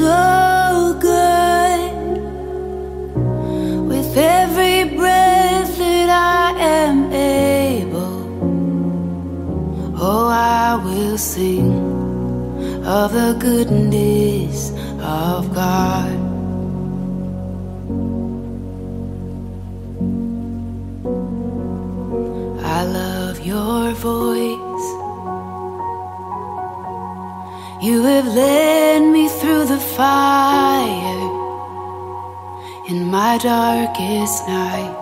So good. With every breath that I am able, oh, I will sing of the goodness of God. I love your voice. You have led me through the fire in my darkest night.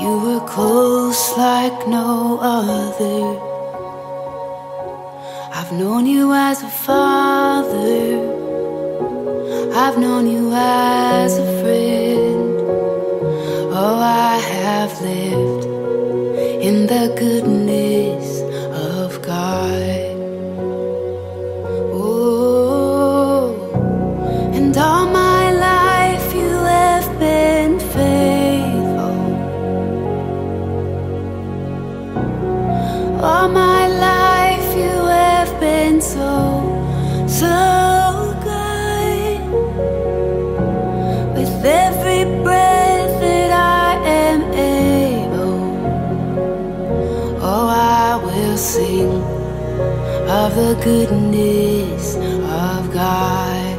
You were close like no other. I've known you as a father. I've known you as a friend. Oh, I have lived in the goodness the goodness of God.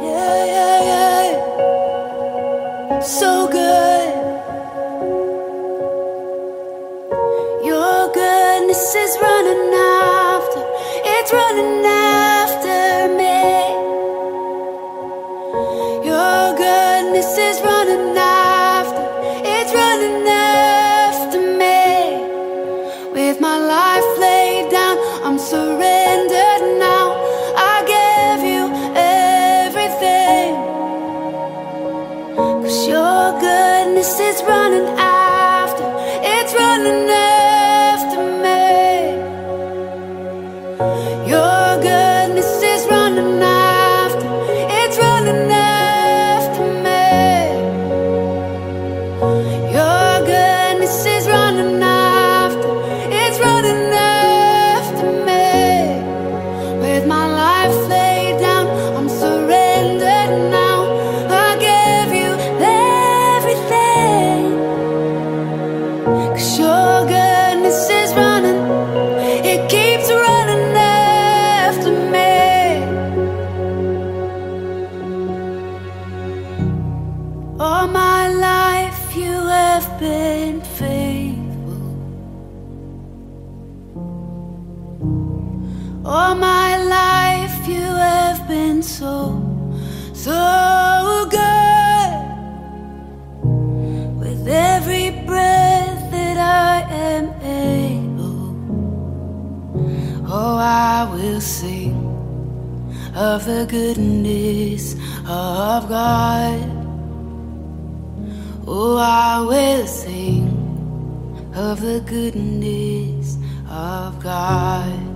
Yeah, yeah, yeah. So good. Running after, of God. Oh, I will sing of the goodness of God.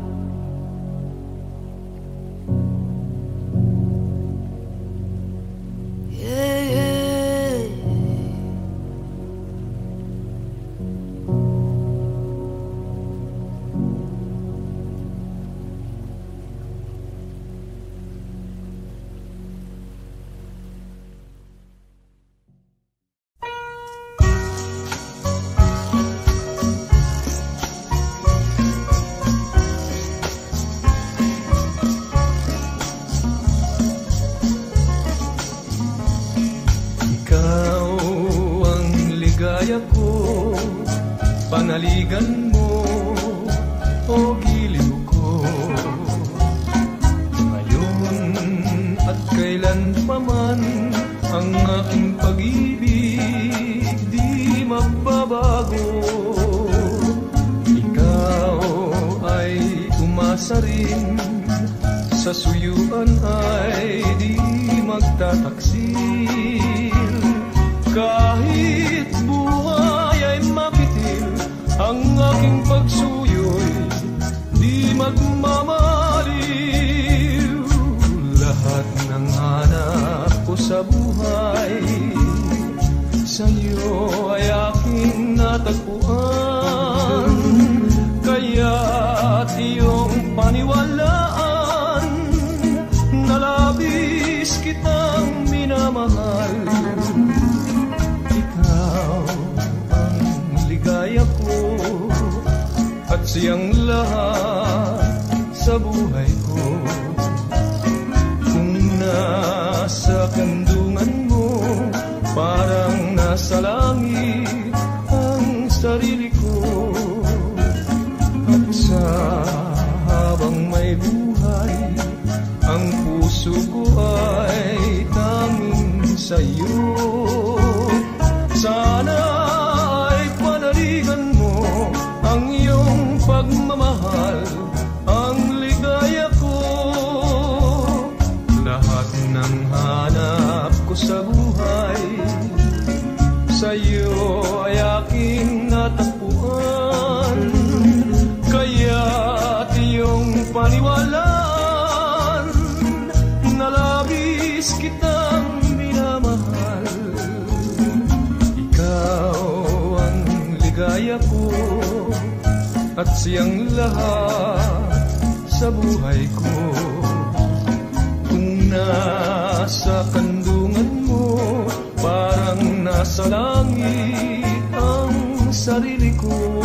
Umasa rin. Sa suyuan ay di magtataksil. Kahit buhay ay makitil ang aking pagsuyo'y di magmamaliw. Lahat ng hanap ko sa buhay sa'yo ay aking natagpuan minamahal ikaw ang ligaya ko at siyang lahat sa buhay ko. Kung nasa kandungan mo parang nasa langit at siyang lahat sa buhay ko. Kung nasa kandungan mo parang nasa langit ang sarili ko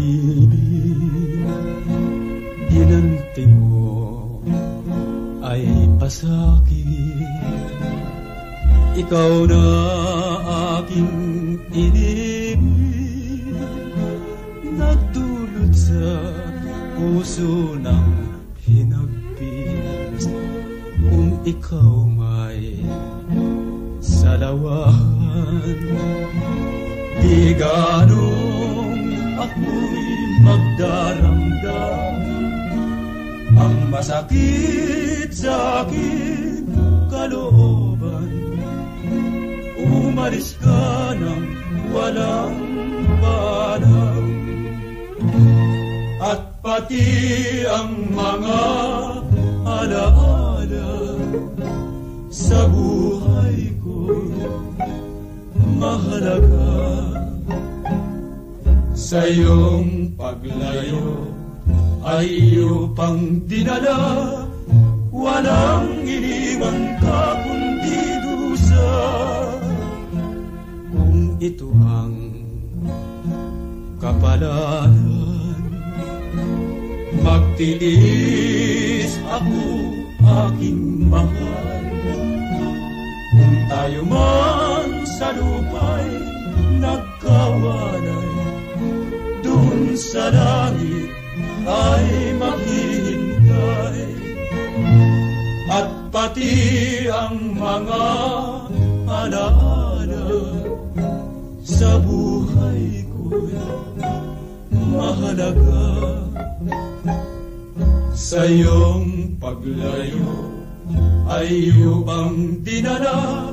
pag-ibig. Ginanti mo ay pasakit. Ikaw na aking inibig. Nagdulot sa puso ng hinagpis. Kung ikaw may salawan Di ganong ako'y magdaramdam. Ang masakit sa aking kalooban. Umalis ka ng walang balang At pati ang mga alaala sa buhay ko mahalaga sa iyong paglayo ay iyo pang dinala. Walang iniwan ka kundi dusa. Kung ito ang kapalaran magtiis ako aking mahal. Kung tayo man sa lupa'y nagkawanay Dun sa langit ay maghihintay. At pati ang mga alaala sa buhay ko mahalaga. Sa iyong paglayo ay upang dinala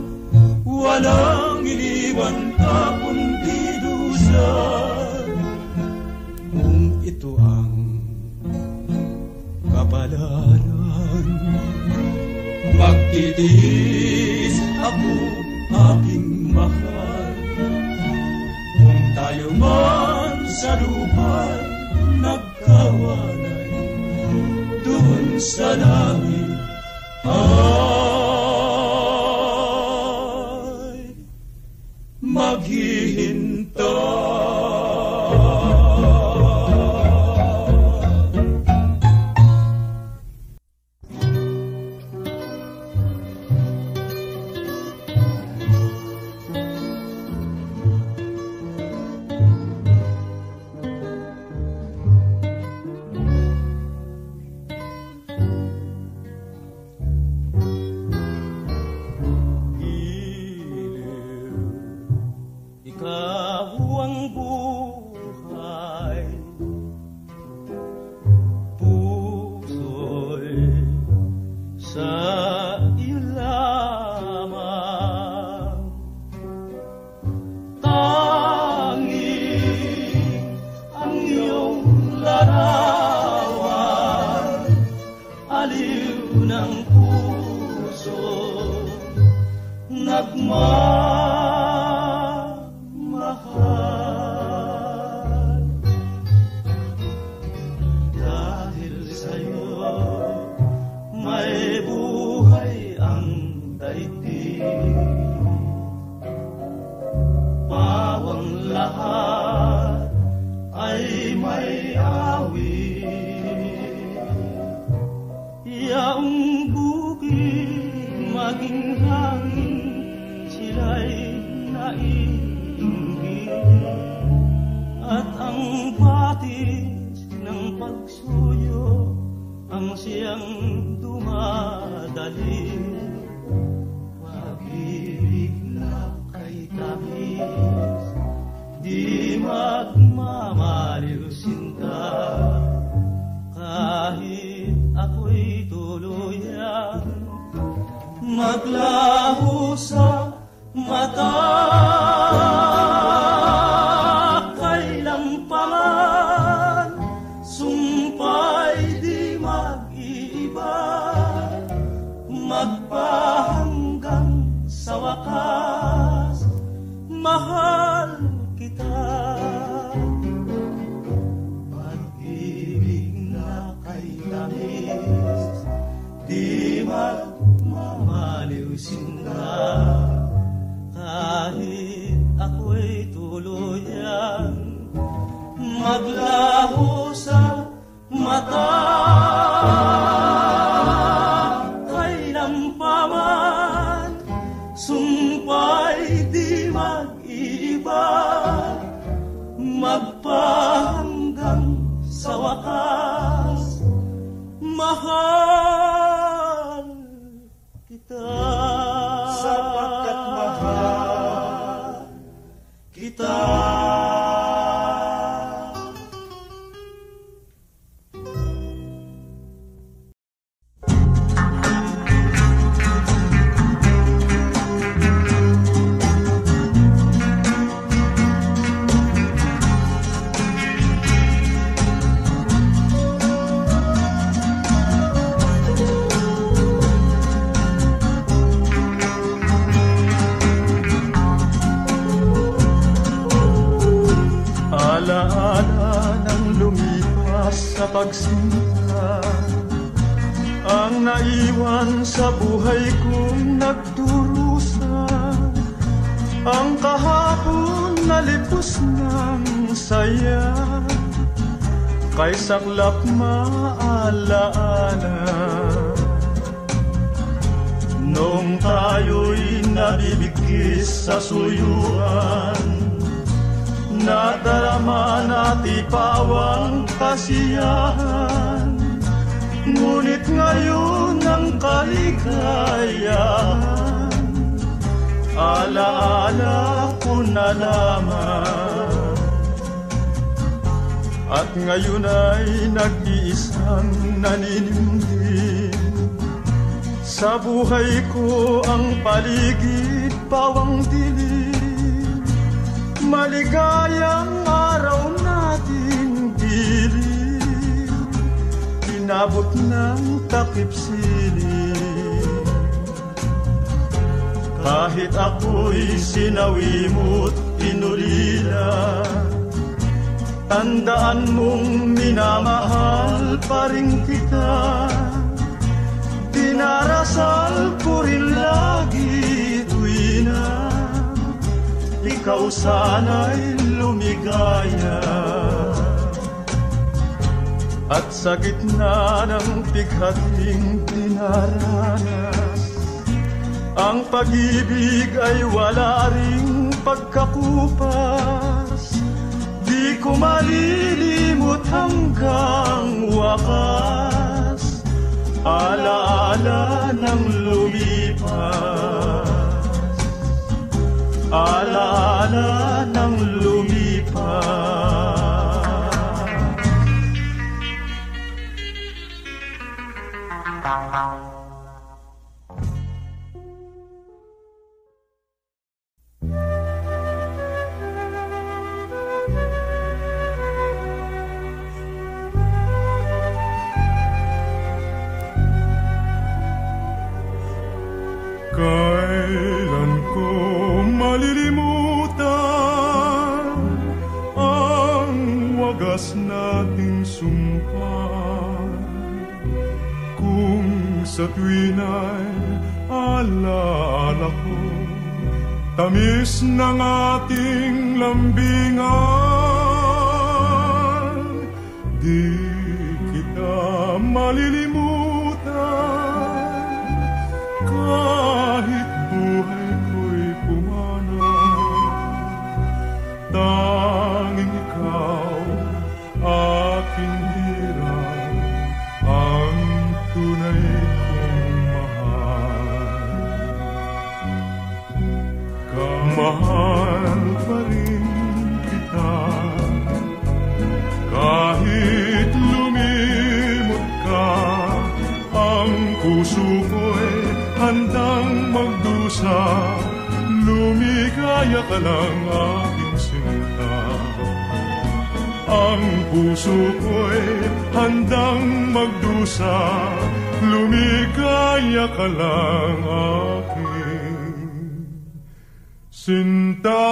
Walang iniwan ka kundi ito ang kapalaran. Magtitiis ako aking mahal. Kung tayo man sa lupa nagkawanay Doon sa langit ay siyang dumadali. Pag-ibig na kay tamis di magmamaliw sinta kahit ako'y tuluyan maglaho sa mata magpahanggang sa magpahanggang sa wakas pagsinta Ang naiwan sa buhay kong nagdurusa Ang kahapon na ng saya Kay saklap maalaala. Noong tayo'y nabibigkis sa suyuan Nadarama nati pawang kasiyahan. Ngunit ngayon ang kaligayahan. Alaala ko na lamang. At ngayon ay nag-iisang naninimdim Sa buhay ko ang paligid pawang dilim Maligayang araw natin dilim Inabot ng takip silim Kahit ako'y sinawi mo't inulila Tandaan mong minamahal pa rin kita. Dinarasal ko rin lagi Ikaw sana'y lumigaya. At sa gitna ng tighating dinaranas Ang pag-ibig ay wala ring pagkakupas. Di ko malilimot hanggang wakas Alaala ng lumipas Alaala ng lumipas be puso ko'y handang magdusa. Lumigaya ka lang aking sinta. Ang puso ko'y handang magdusa. Lumigaya ka lang aking sinta